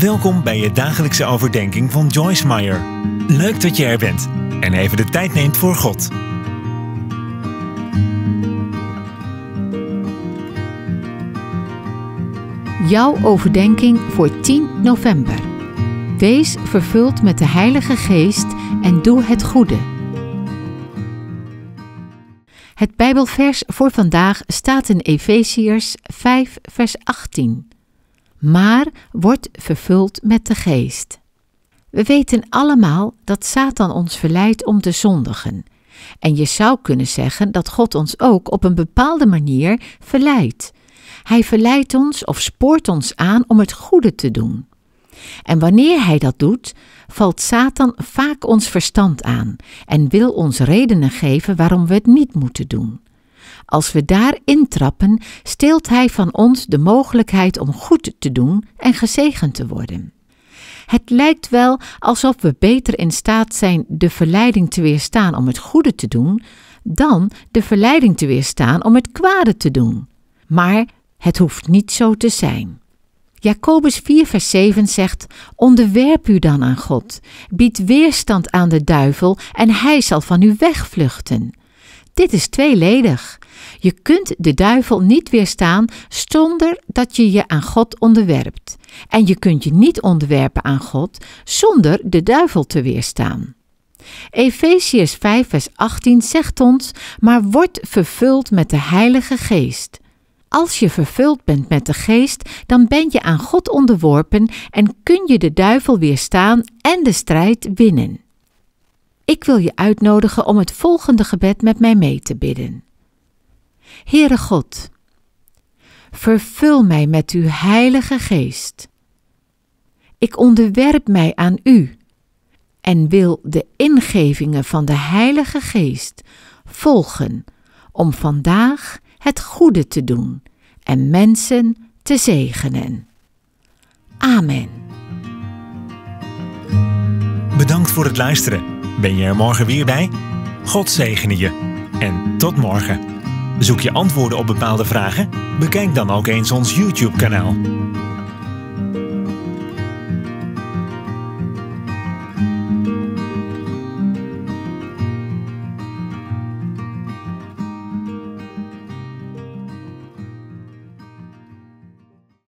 Welkom bij je dagelijkse overdenking van Joyce Meyer. Leuk dat je er bent en even de tijd neemt voor God. Jouw overdenking voor 10 november. Wees vervuld met de Heilige Geest en doe het goede. Het Bijbelvers voor vandaag staat in Efeziërs 5, vers 18. Maar word vervuld met de Geest. We weten allemaal dat Satan ons verleidt om te zondigen. En je zou kunnen zeggen dat God ons ook op een bepaalde manier verleidt. Hij verleidt ons of spoort ons aan om het goede te doen. En wanneer hij dat doet, valt Satan vaak ons verstand aan en wil ons redenen geven waarom we het niet moeten doen. Als we daar intrappen, steelt hij van ons de mogelijkheid om goed te doen en gezegend te worden. Het lijkt wel alsof we beter in staat zijn de verleiding te weerstaan om het goede te doen, dan de verleiding te weerstaan om het kwade te doen. Maar het hoeft niet zo te zijn. Jacobus 4, vers 7 zegt: Onderwerp u dan aan God, bied weerstand aan de duivel en hij zal van u wegvluchten. Dit is tweeledig. Je kunt de duivel niet weerstaan zonder dat je je aan God onderwerpt. En je kunt je niet onderwerpen aan God zonder de duivel te weerstaan. Efeziërs 5, vers 18 zegt ons: Maar word vervuld met de Heilige Geest. Als je vervuld bent met de Geest, dan ben je aan God onderworpen en kun je de duivel weerstaan en de strijd winnen. Ik wil je uitnodigen om het volgende gebed met mij mee te bidden. Heere God, vervul mij met uw Heilige Geest. Ik onderwerp mij aan u en wil de ingevingen van de Heilige Geest volgen om vandaag het goede te doen en mensen te zegenen. Amen. Bedankt voor het luisteren. Ben je er morgen weer bij? God zegene je. En tot morgen. Zoek je antwoorden op bepaalde vragen? Bekijk dan ook eens ons YouTube-kanaal.